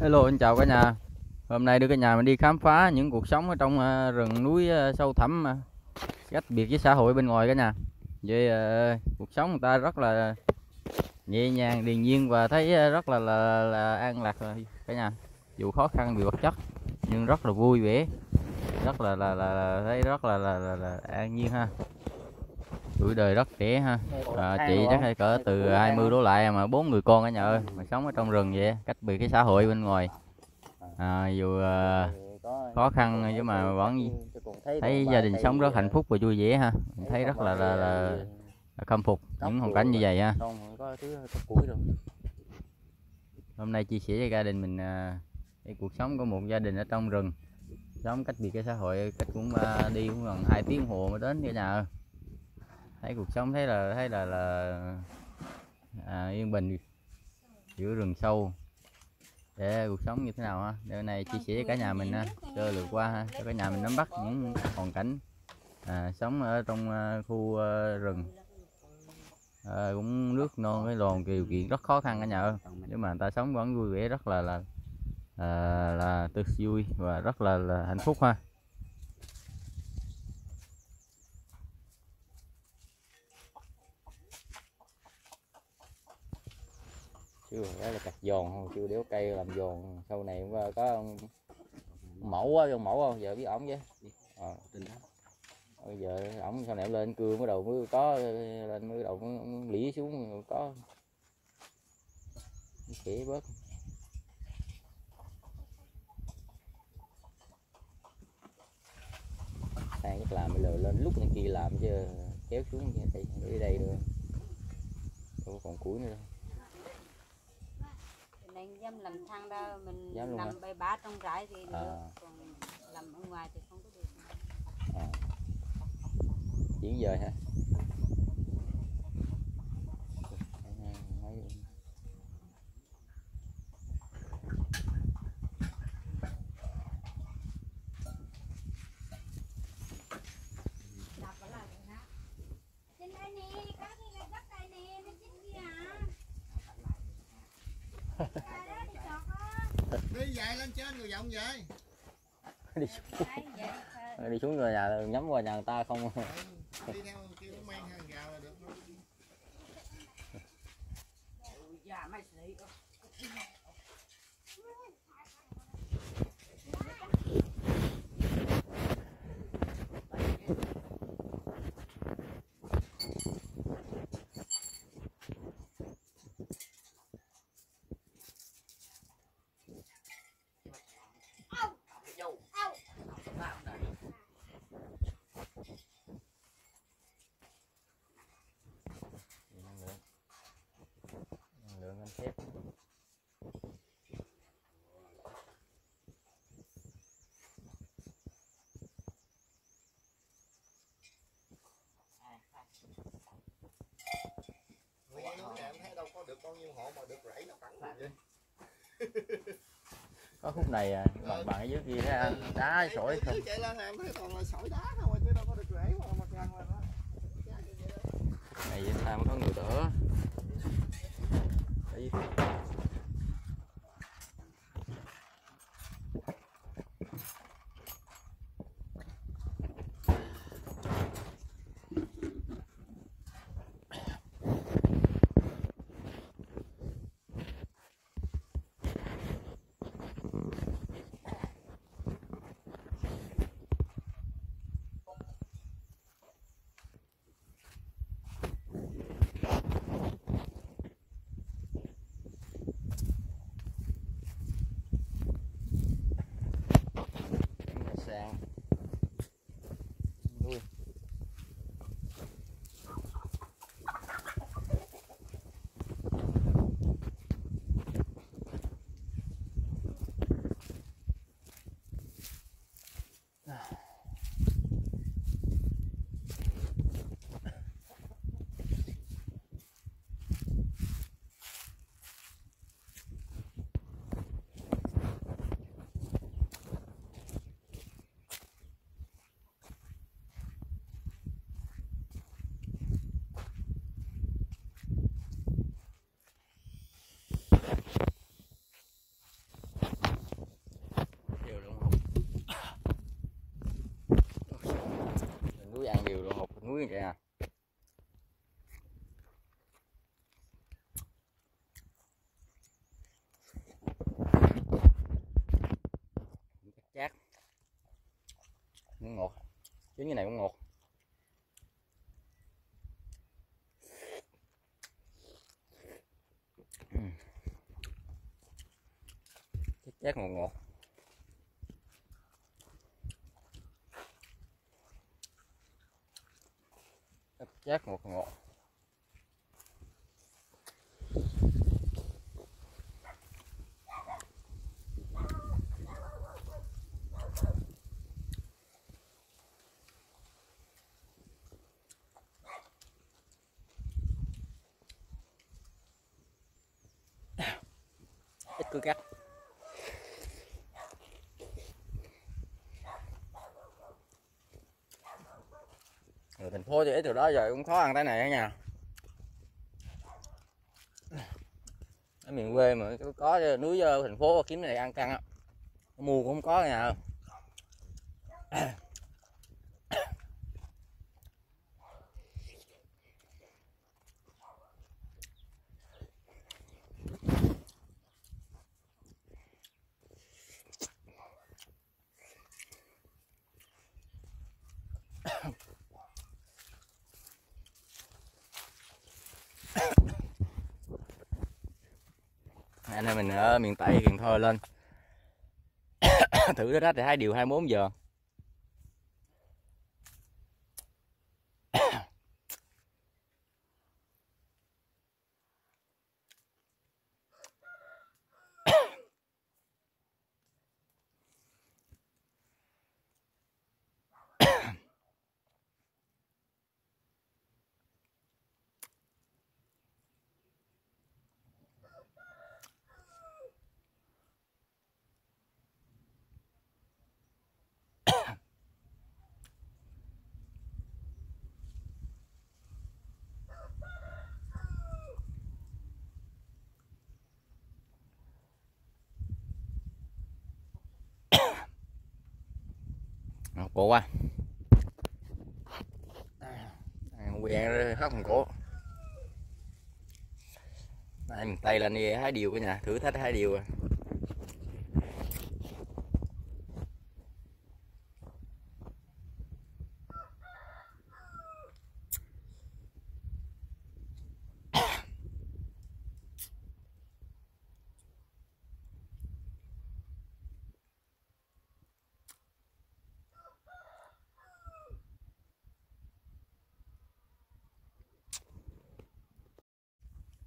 Hello anh chào cả nhà. Hôm nay đưa cả nhà mình đi khám phá những cuộc sống ở trong ờ, rừng núi ờ, sâu thẳm ờ, cách biệt với xã hội bên ngoài cả nhà. Vậy ờ, cuộc sống người ta rất là nhẹ nhàng, điềm nhiên và thấy rất là là, là an lạc cả nhà. Dù khó khăn về vật chất nhưng rất là vui vẻ Rất là là, là, là thấy rất là là, là, là an nhiên ha. Tuổi đời rất trẻ ha. À, chị chắc hay cỡ từ 20 đổ lại mà bốn người con cả nhà ơi mà sống ở trong rừng vậy cách biệt cái xã hội bên ngoài. À, dù à, khó khăn nhưng mà vẫn thấy gia đình sống rất hạnh phúc và vui vẻ ha. Mình thấy rất là là, là, là khâm phục những hoàn cảnh như vậy. ha. Hôm nay chia sẻ với gia đình mình à, cái cuộc sống của một gia đình ở trong rừng. Sống cách biệt cái xã hội cách cũng à, đi cũng gần hai tiếng hồ mới đến cả nhà ơi thấy cuộc sống thấy là thấy là là à, yên bình giữa rừng sâu. Để cuộc sống như thế nào ha? Để này chia sẻ cả nhà mình ha. Sơ lược qua ha. Cho cả nhà mình nắm bắt những hoàn cảnh à, sống ở trong uh, khu uh, rừng. À, cũng nước non cái lòn điều kiện rất khó khăn cả nhà ơi. Nhưng mà người ta sống vẫn vui vẻ rất là là à, là tươi vui và rất là, là hạnh phúc ha. Chưa đó là cặt giòn không chưa đéo cây làm giòn sau này cũng có mẫu á con mẫu không? Giờ biết ổng chứ. Ờ. bây giờ ổng sau này lên cưa mới đầu mới có lên mới đầu mới, lỉ xuống có. Khỉ bớt. Sang chắc làm bây giờ lên lúc này kia làm chứ kéo xuống thì đi đây được. Đâu còn cuối nữa đâu nên dám làm thang đó mình Dám làm hả? bay bá trong rãi thì được À. còn làm ở ngoài thì không có được à. chuyển giờ hả Mấy- trên đây nè có cái gạch đất đây nè nó chết kia hả Đây đó, đi chọt dài lên trên rồi vòng vậy đi xuống vậy thôi. đi xuống rồi nhà nhắm qua nhà người ta không đi theo kêu mang hàng rào là được thôi. năng được bao nhiêu hộ mà được rẫy nó phẳng vậy có khúc này à, bằng bằng ở dưới kia thấy anh đá sỏi không? chạy lên em thấy toàn là sỏi đá à, chứ đâu có được rẫy mà mặt gần mà nó này vậy ta mới có người đỡ. Ở dưới núi vậy à? Chát. Ngọt. Giống như này cũng ngọt. Chát ngọt ngọt. Chát chát ngọn. Ít cứ cắt người thành phố thì ít từ đó giờ cũng khó ăn cái này đó nha. Ở miền quê mà có, núi ờ, thành phố kiếm này ăn căng á. Mua cũng không có nhà anh em mình ở miền tây cần thơ lên. Thử đó thì hai điều 24 giờ. Cổ qua quen hết cổ Đây, mình tay lên đi hái điều cả nhà thử thách hái điều à.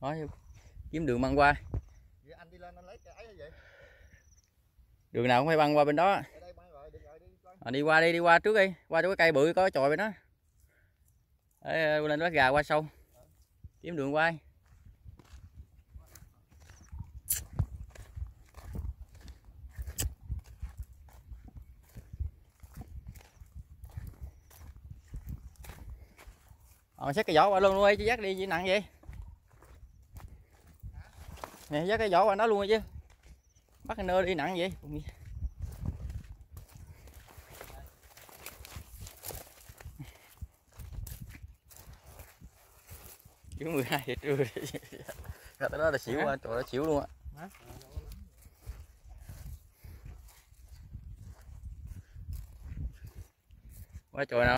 Đó, kiếm đường băng qua. Vậy anh đi lên anh lấy cái ấy vậy? Đường nào cũng phải băng qua bên đó. Ở đây bay rồi được rồi đi coi. À, đi qua đi đi qua trước đi. Qua chỗ cái cây bự có chòi bên đó. Đấy, lên bắt gà qua sâu. Kiếm đường quay Ờ, xách cái vỏ qua luôn luôn đi chứ dắt đi gì nặng vậy nè, dắt cái vỏ qua nó luôn rồi chứ. Bắt cái nơ đi nặng vậy. Chứ 12 giờ trưa. Ra tới đó là xỉu qua, trời nó xỉu luôn á. Quá trời nào.